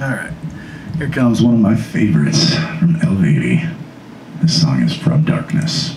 All right. Here comes one of my favorites from Elvady. This song is From Darkness.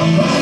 somebody